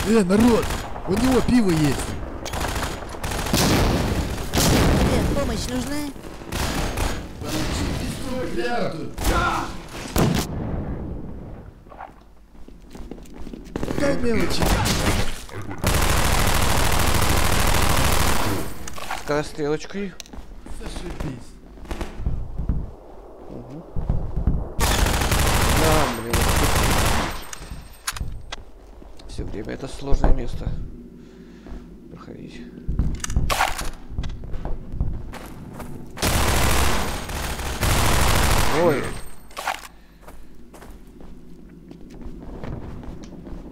Э, народ, у него пиво есть. Э, помощь нужна? Дай мелочи. С стрелочкой. Зашибись. Да, блин. Все время это сложное место. Проходить. Ой,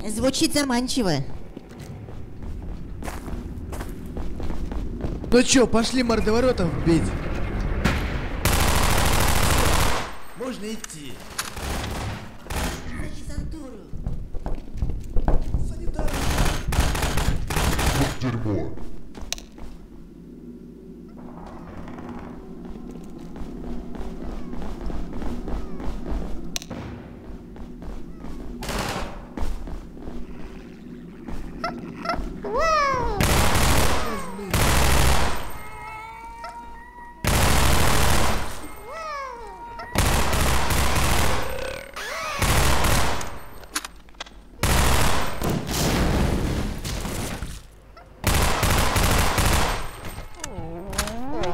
Звучит заманчиво. Ну чё, пошли мордоворотов бить. Можно идти. Десантуру. Дерьмо.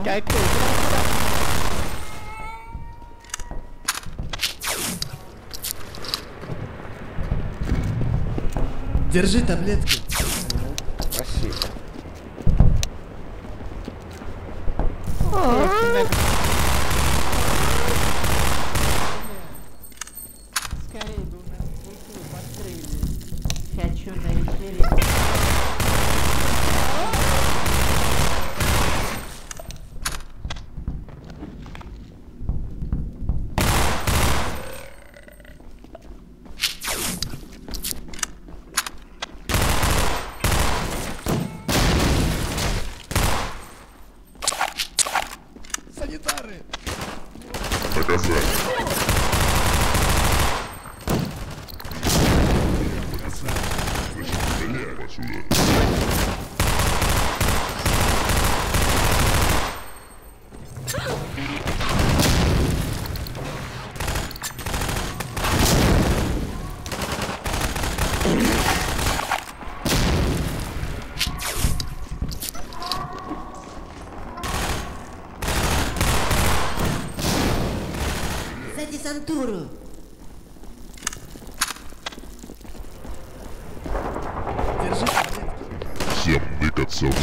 Какой Держи таблетки. Спасибо. Скорее бы у нас свой клуб открыли. Хочу на вечеринку. Санитары! Наказание. Значит, стреляем отсюда. За десантуру. Держи таблетки. Всем ныкаться в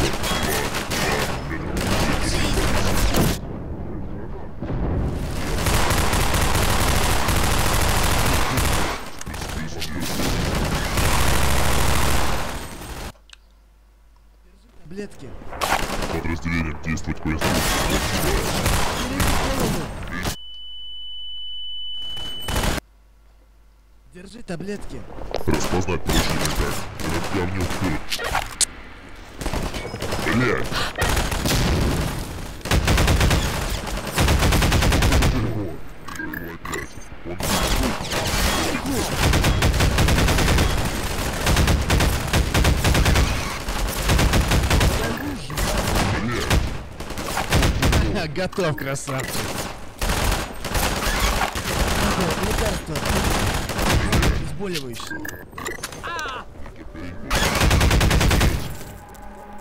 Таблетки. подразделением действовать по инструкции. Держи таблетки. Распознать вперед. Стрелять! Его опять. Он Ха, Готов, красавчик. Ага, Лекарство. Обезболивающее.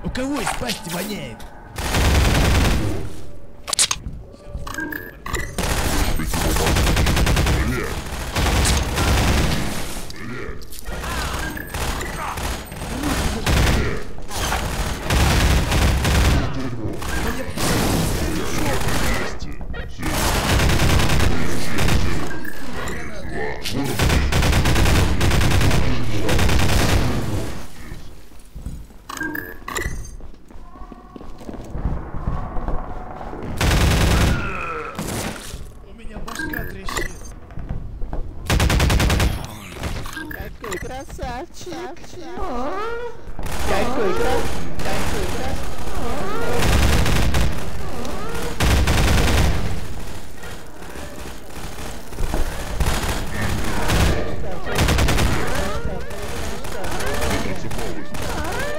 У кого из пасти воняет? Стрелять! У меня башка трещит. Какой красавчик. Какой крас... Какой крас...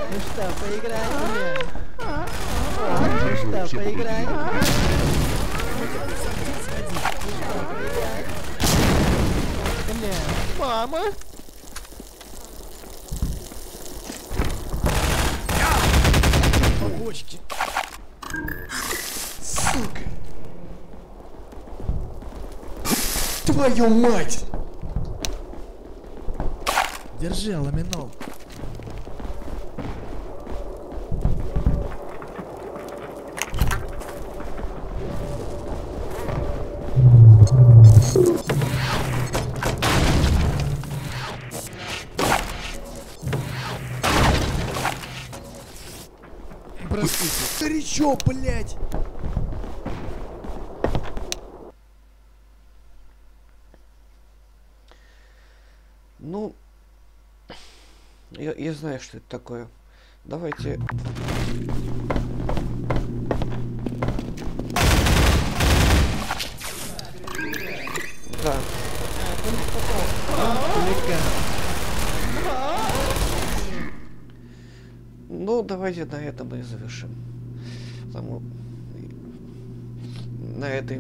Ну что, поиграем мне? Ну что, поиграем? Бля, мама! Побочки. Сука. Твою мать! Держи, ламинол. Простите. Горячо, блядь! Ну, я знаю, что это такое. Давайте... Да. Ну, давайте на этом и завершим. Тому... На этой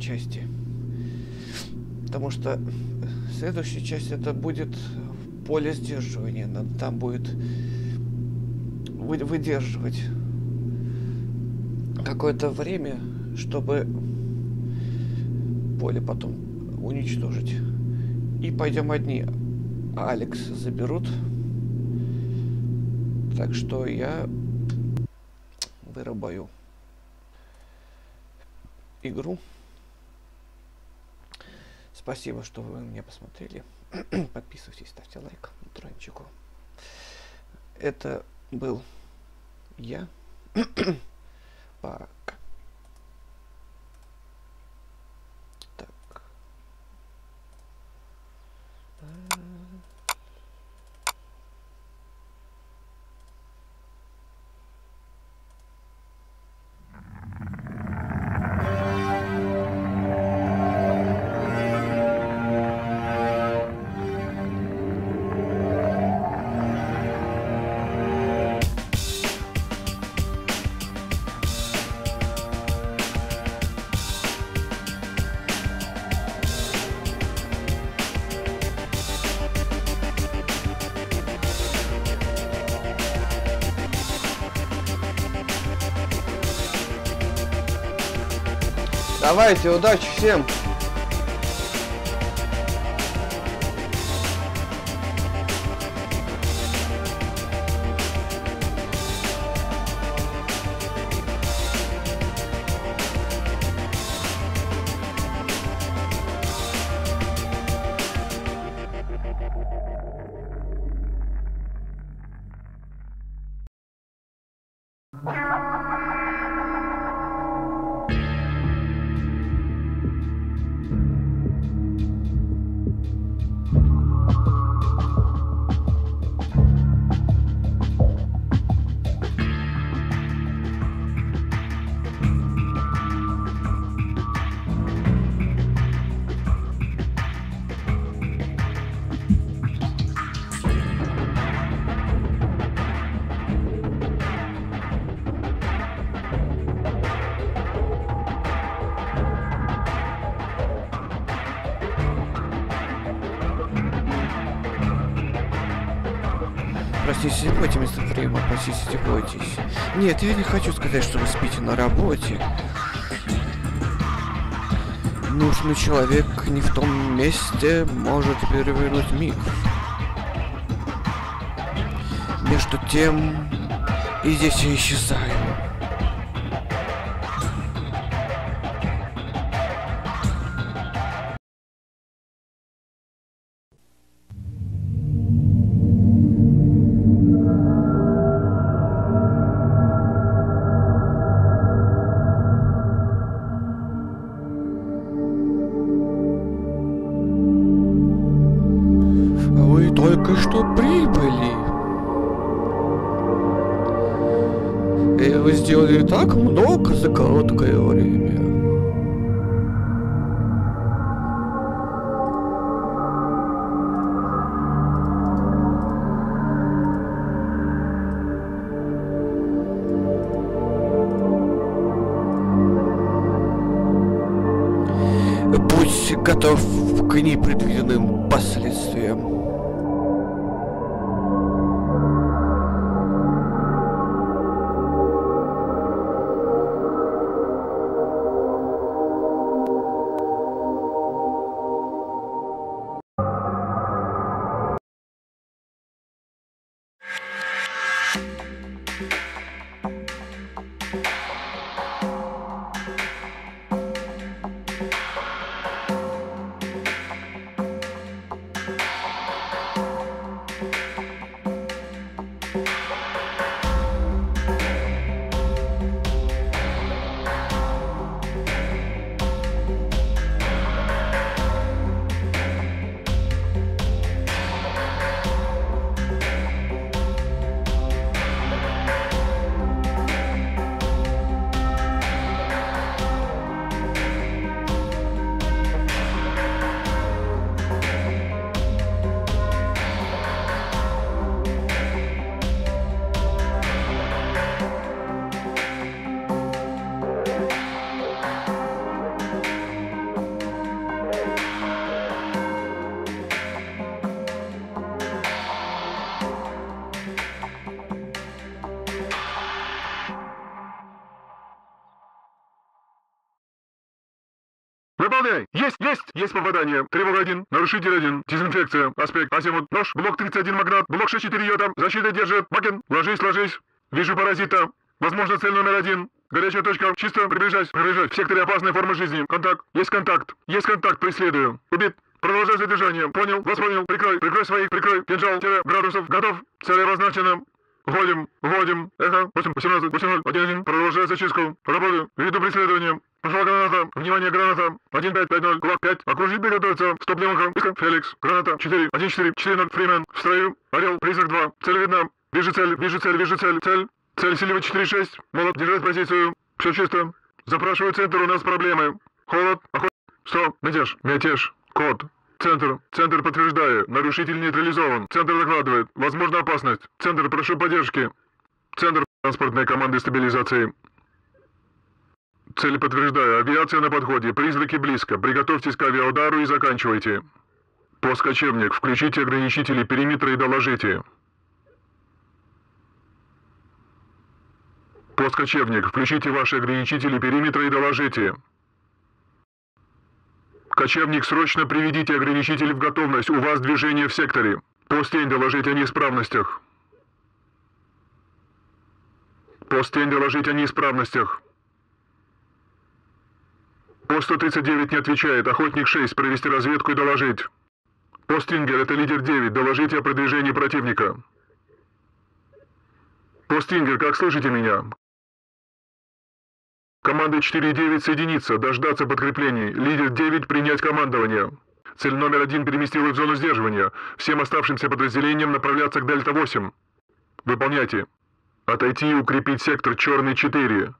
части. Потому что следующая часть это будет поле сдерживания. Надо там будет вы- выдерживать какое-то время, чтобы поле потом уничтожить. И пойдем одни. Алекс заберут. Так что я вырубаю игру. Спасибо, что вы меня посмотрели. Подписывайтесь, ставьте лайк Трончику. Это был я. Пока. Так. Давайте, удачи всем! Нет, я не хочу сказать, что вы спите на работе. Нужный человек не в том месте может перевернуть мир. Между тем, и здесь я исчезаю. Есть, попадание. Тревога 1, нарушитель 1, дезинфекция, аспект, азимут, нож, блок 31 магнат, блок 64 йота, защита держит, Макен, ложись, ложись. Вижу паразита. Возможно, цель номер один. Горячая точка. Чисто. Приближайся. Приближайся. В секторе опасной формы жизни. Контакт. Есть контакт. Есть контакт. Преследую. Убит. Продолжай задержание. Понял? Вас понял. Прикрой. Прикрой своих. Прикрой. Кинжал. Тире. Градусов. Готов. Цель обозначена. Уходим. Уходим. Эхо. 8, 18, 18, 1, Продолжай зачистку. Работаю. Веду преследование. Пошла граната. Внимание, граната. 1, 5, 5, 0. Кулак 5. Окружить приготовиться. Стоп, леванка. Искра. Феликс. Граната. 4, 1, 4, 4, 0. Фримен. В строю. Орел. Призрак 2. Цель видна. Вижу цель. Вижу цель. Вижу цель. Цель. Цель силивать 4-6. Молот. Держать позицию. Все чисто. Запрашиваю центр. У нас проблемы. Холод. Охот. Стоп. Мятеж. Мятеж. Код. Центр. Центр подтверждаю. Нарушитель нейтрализован. Центр докладывает. Возможна опасность. Центр, прошу поддержки. Центр транспортной команды стабилизации. Цель подтверждаю. Авиация на подходе. Призраки близко. Приготовьтесь к авиаудару и заканчивайте. Пост кочевник. Включите ограничители периметра и доложите. Пост кочевник. Включите ваши ограничители периметра и доложите. Кочевник, срочно приведите ограничители в готовность. У вас движение в секторе. Постень доложить о неисправностях. Постень доложить о неисправностях. Пост 139 не отвечает. Охотник 6. Провести разведку и доложить. Постингер, это лидер 9. Доложите о продвижении противника. Постингер, как слышите меня? Команда 4-9 соединиться, дождаться подкреплений. Лидер 9 принять командование. Цель номер один переместилась в зону сдерживания. Всем оставшимся подразделениям направляться к Дельта-8. Выполняйте. Отойти и укрепить сектор Черный 4.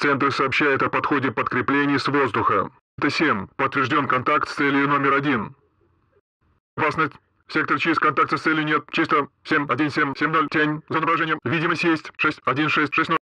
Центр сообщает о подходе подкреплений с воздуха. Дельта-7. Подтвержден контакт с целью номер один. Опасность. Сектор ЧИС, контакта с целью нет. Чисто. 7, 1, 7, 7, 0, тень. Зона поражения. Видимость есть. 6, 1, 6, 6, 0.